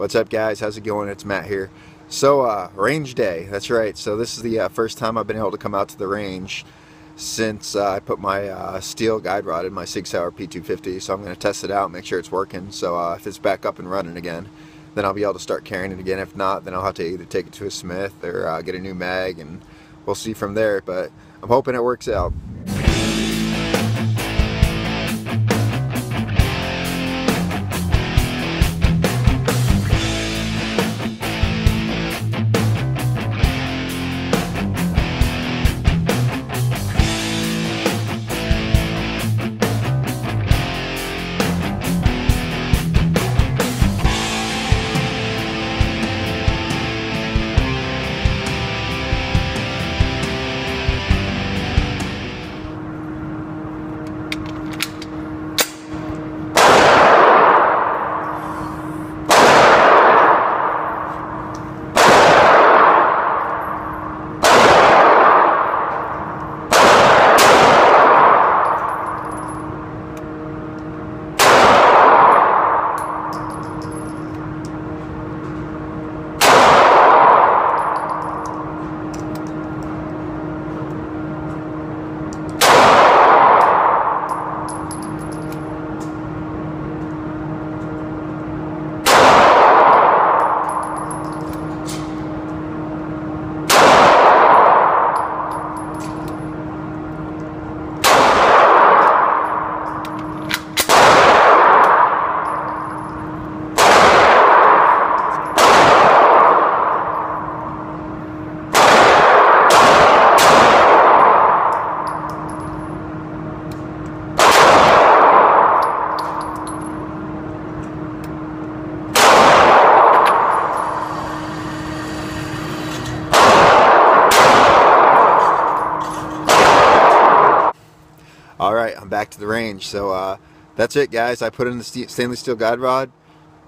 What's up guys? How's it going? It's Matt here. So, uh, range day. That's right. So this is the uh, first time I've been able to come out to the range since uh, I put my uh, steel guide rod in my Sig Sauer P250. So I'm going to test it out, make sure it's working. So uh, if it's back up and running again, then I'll be able to start carrying it again. If not, then I'll have to either take it to a smith or uh, get a new mag and we'll see from there. But I'm hoping it works out. Back to the range. So uh, that's it, guys. I put in the stainless steel guide rod.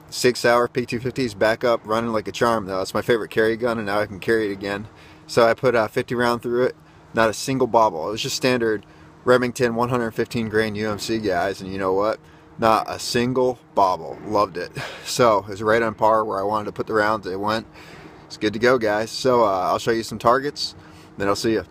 Sig Sauer P250 is back up, running like a charm. Though it's my favorite carry gun, and now I can carry it again. So I put a uh, 50 round through it. Not a single bobble. It was just standard Remington 115 grain UMC, guys. And you know what? Not a single bobble. Loved it. So it was right on par where I wanted to put the rounds. It went. It's good to go, guys. So uh, I'll show you some targets. Then I'll see you.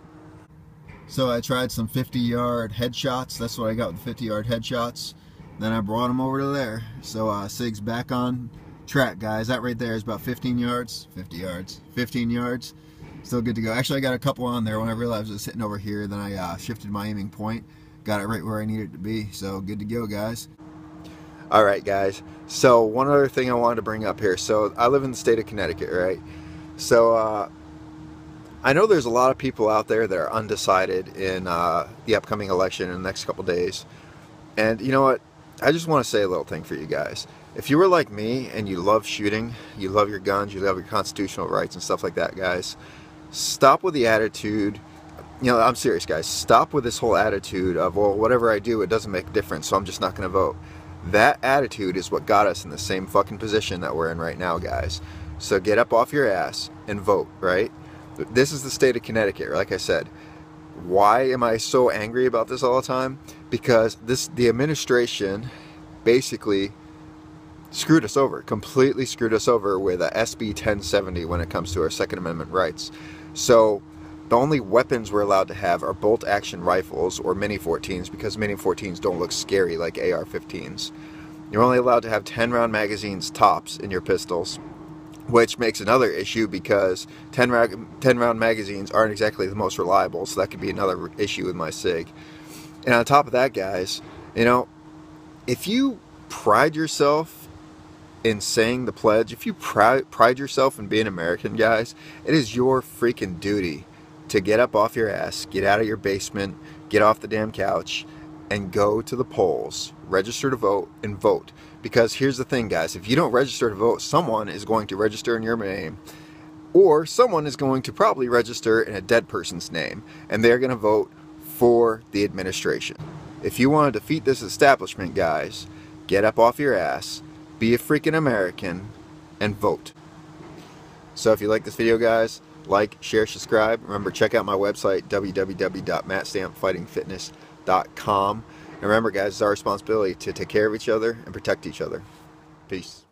So I tried some 50 yard headshots. That's what I got with 50 yard headshots. Then I brought them over to there. So uh, Sig's back on track, guys. That right there is about 15 yards, 50 yards, 15 yards. Still good to go. Actually, I got a couple on there when I realized it was sitting over here. Then I uh, shifted my aiming point. Got it right where I needed it to be. So good to go, guys. All right, guys. So one other thing I wanted to bring up here. So I live in the state of Connecticut, right? So uh, I know there's a lot of people out there that are undecided in uh, the upcoming election in the next couple days. And you know what? I just want to say a little thing for you guys. If you were like me and you love shooting, you love your guns, you love your constitutional rights and stuff like that, guys, stop with the attitude. You know, I'm serious, guys. Stop with this whole attitude of, well, whatever I do, it doesn't make a difference, so I'm just not going to vote. That attitude is what got us in the same fucking position that we're in right now, guys. So get up off your ass and vote, right? This is the state of Connecticut, like I said. Why am I so angry about this all the time? Because this the administration basically screwed us over, completely screwed us over with a SB 1070 when it comes to our Second Amendment rights. So the only weapons we're allowed to have are bolt action rifles or mini 14s because mini 14s don't look scary like AR 15s. You're only allowed to have 10 round magazines tops in your pistols which makes another issue because 10, ra 10 round magazines aren't exactly the most reliable, so that could be another issue with my SIG. And on top of that, guys, you know, if you pride yourself in saying the pledge, if you pride, pride yourself in being American, guys, it is your freaking duty to get up off your ass, get out of your basement, get off the damn couch, and go to the polls, register to vote, and vote. Because here's the thing, guys if you don't register to vote, someone is going to register in your name, or someone is going to probably register in a dead person's name, and they're going to vote for the administration. If you want to defeat this establishment, guys, get up off your ass, be a freaking American, and vote. So if you like this video, guys, like, share, subscribe. Remember, check out my website, www.mattstampfightingfitness.com com. And remember, guys, it's our responsibility to take care of each other and protect each other. Peace.